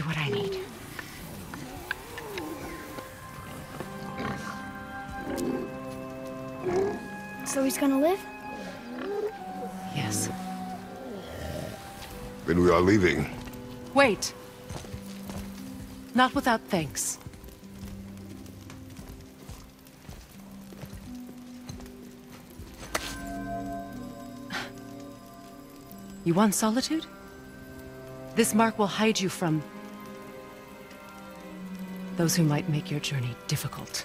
exactly what I need. So he's gonna live? Yes. Then we are leaving. Wait. Not without thanks. You want solitude? This mark will hide you from... those who might make your journey difficult.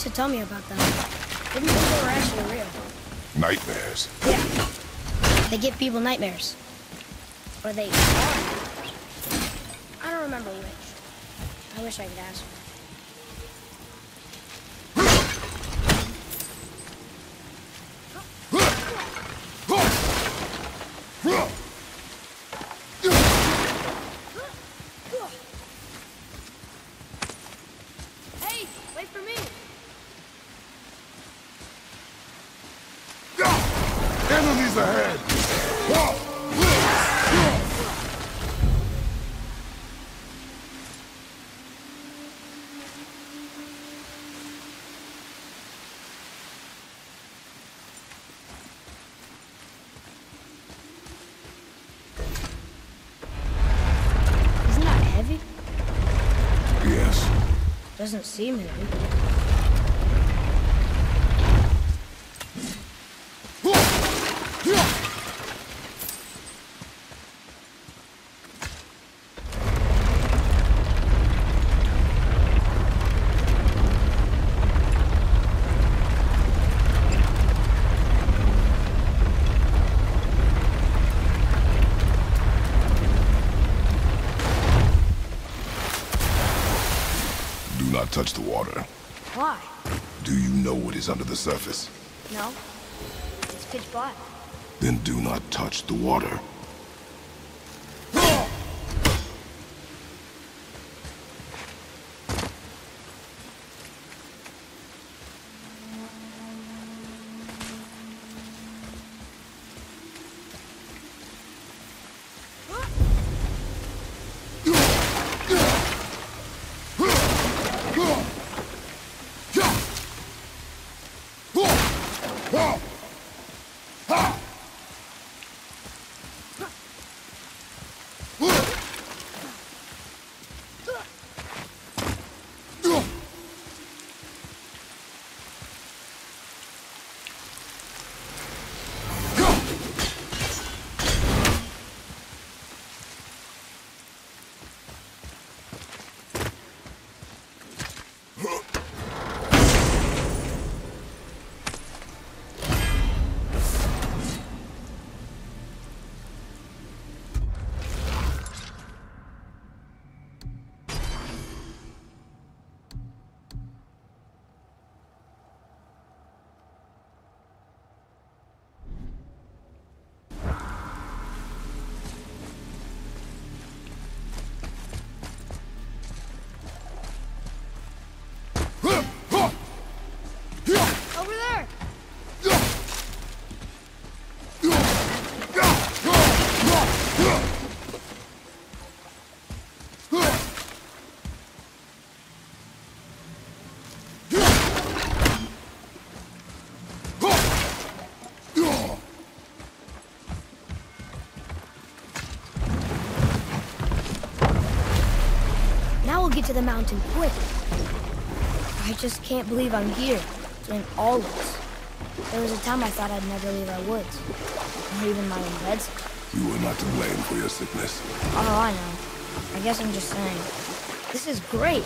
Used to tell me about them. Didn't think they were actually real. Nightmares. Yeah. They give people nightmares. Or they are nightmares. I don't remember which. I wish I could ask. Hey, Doesn't seem heavy. Do not touch the water. Why? Do you know what is under the surface? No. It's pitch black. Then do not touch the water. Get to the mountain quick. I just can't believe I'm here, doing all this. There was a time I thought I'd never leave our woods, or even my own beds. You were not to blame for your sickness. Oh, I know. I guess I'm just saying. This is great.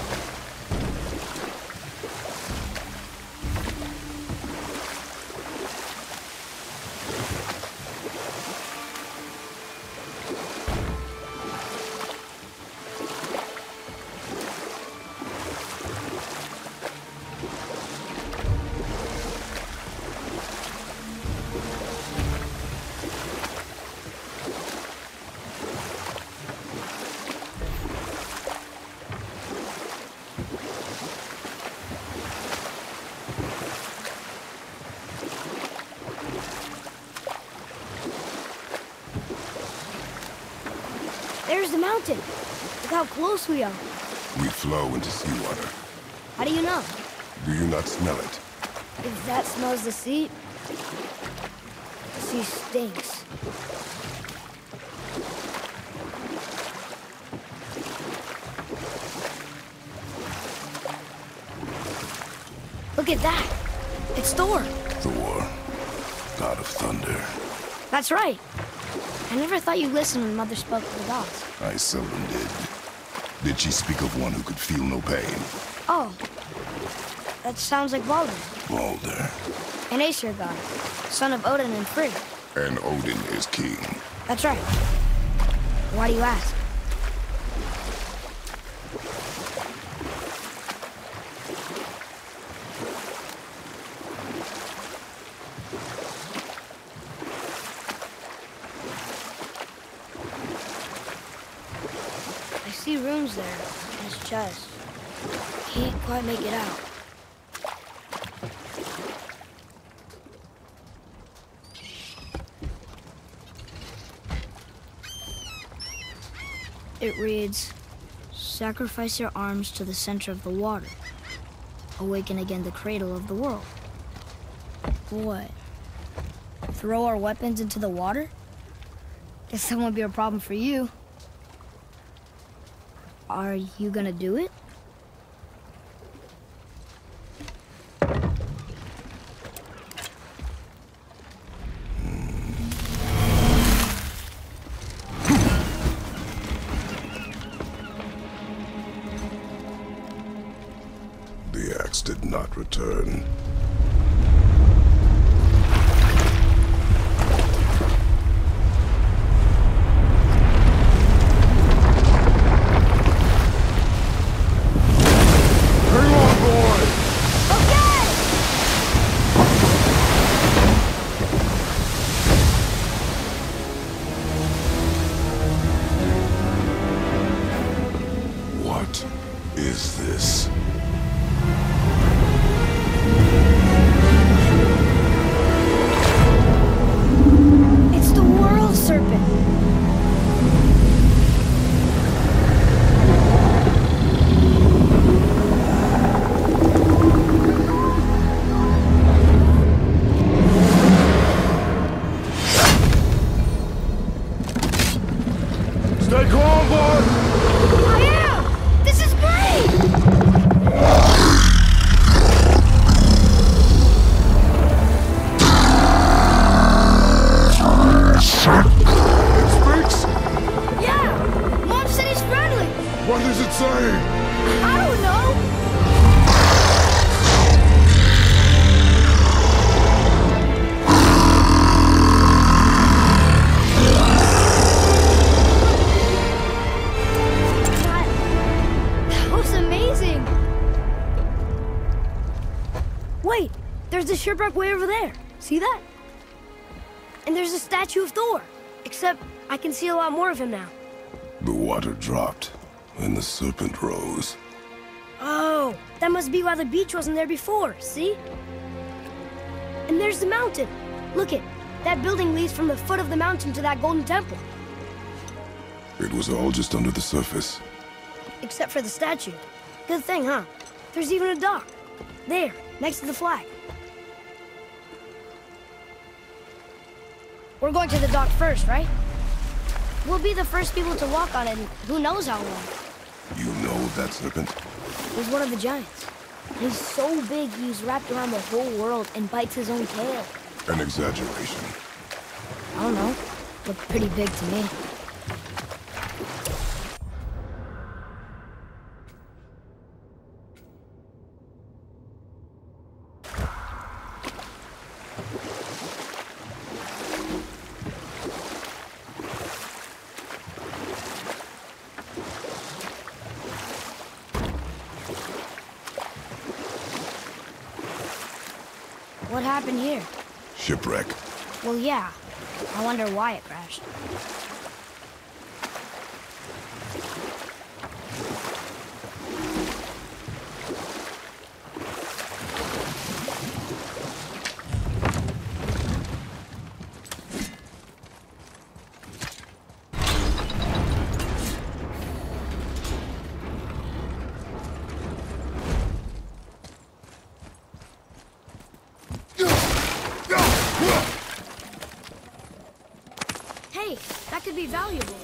Mountain. Look how close we are. We flow into seawater. How do you know? Do you not smell it? If that smells the sea, the sea stinks. Look at that. It's Thor. Thor, god of thunder. That's right. I never thought you listened when Mother spoke to the gods. I seldom did. Did she speak of one who could feel no pain? Oh. That sounds like Balder. Balder. an Aesir god, son of Odin and Frigg. And Odin is king. That's right. Why do you ask? I there in his chest. Can't quite make it out. It reads, Sacrifice your arms to the center of the water. Awaken again the cradle of the world. What? Throw our weapons into the water? Guess that won't be a problem for you. Are you gonna do it? The axe did not return. More of him now. The water dropped, and the serpent rose. Oh, that must be why the beach wasn't there before, see? And there's the mountain. Look it. That building leads from the foot of the mountain to that golden temple. It was all just under the surface. Except for the statue. Good thing, huh? There's even a dock. There, next to the flag. We're going to the dock first, right? We'll be the first people to walk on it who knows how long. You know that serpent? He's one of the giants. He's so big he's wrapped around the whole world and bites his own tail. An exaggeration. I don't know. Looked pretty big to me. What happened here? Shipwreck. Well, yeah. I wonder why it crashed. Hey, that could be valuable.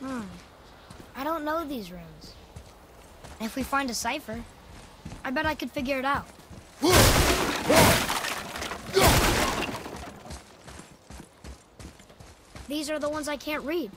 Hmm. These runes. If we find a cipher, I bet I could figure it out. These are the ones I can't read.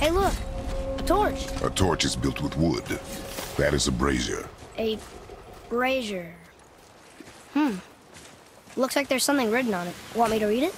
Hey, look! A torch! A torch is built with wood. That is a brazier. A brazier. Hmm. Looks like there's something written on it. Want me to read it?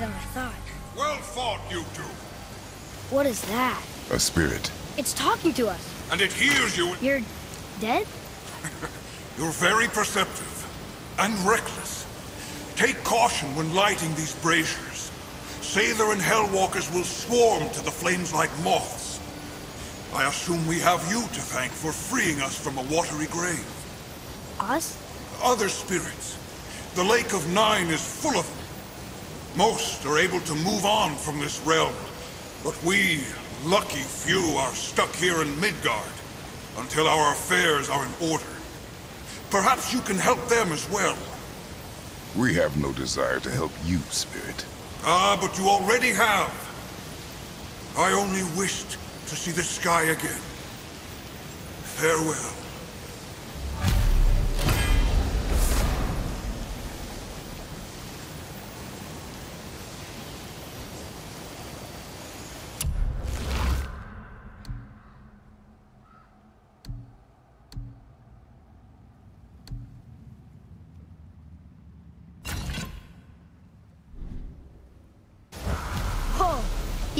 than I thought. Well fought, you two. What is that? A spirit. It's talking to us. And it hears you. You're dead? You're very perceptive and reckless. Take caution when lighting these braziers. Sather and Hellwalkers will swarm to the flames like moths. I assume we have you to thank for freeing us from a watery grave. Us? Other spirits. The Lake of Nine is full of them. Most are able to move on from this realm, but we, lucky few, are stuck here in Midgard until our affairs are in order. Perhaps you can help them as well. We have no desire to help you, Spirit. Ah, but you already have. I only wished to see the sky again. Farewell.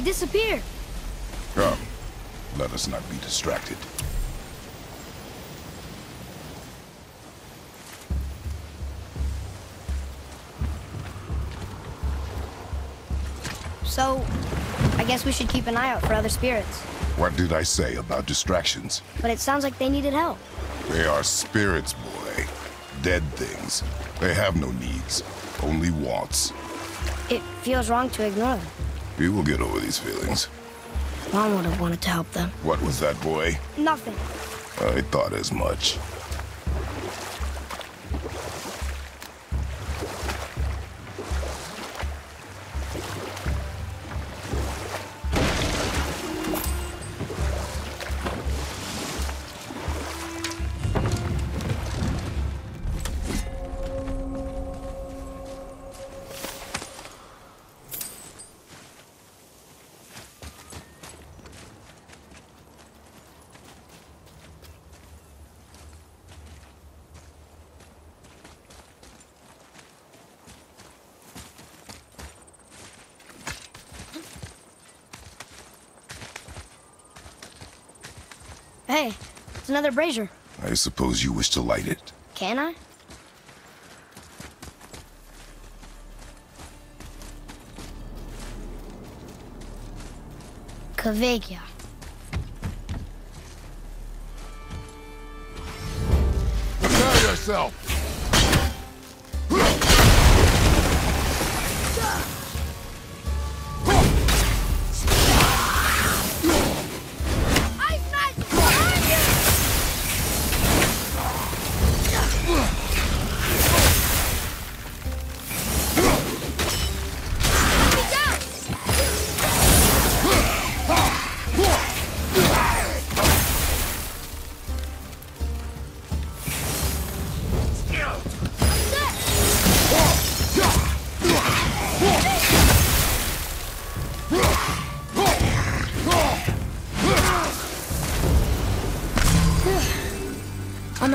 He disappeared. Come, let us not be distracted. So, I guess we should keep an eye out for other spirits. What did I say about distractions? But it sounds like they needed help. They are spirits, boy. Dead things. They have no needs, only wants. It feels wrong to ignore them. You will get over these feelings. Mom would have wanted to help them. What was that, boy? Nothing. I thought as much. Another brazier. I suppose you wish to light it. Can I? Kvekia. Prepare yourself!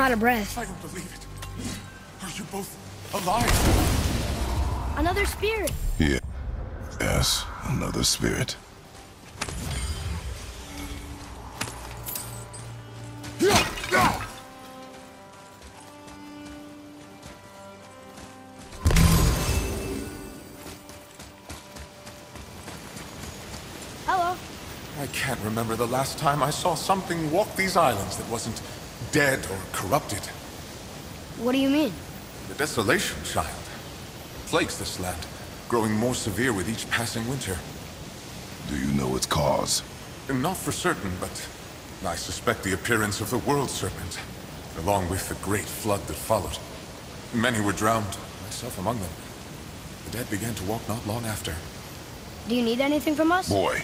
Out of breath. I don't believe it. Are you both alive? Another spirit. Yeah. Yes, another spirit. Hello. I can't remember the last time I saw something walk these islands that wasn't dead or corrupted. What do you mean? The desolation, child. Plagues this land, growing more severe with each passing winter. Do you know its cause? Not for certain, but I suspect the appearance of the World Serpent, along with the great flood that followed. Many were drowned, myself among them. The dead began to walk not long after. Do you need anything from us? Boy,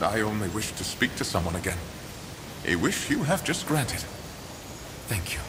I only wish to speak to someone again. A wish you have just granted. Thank you.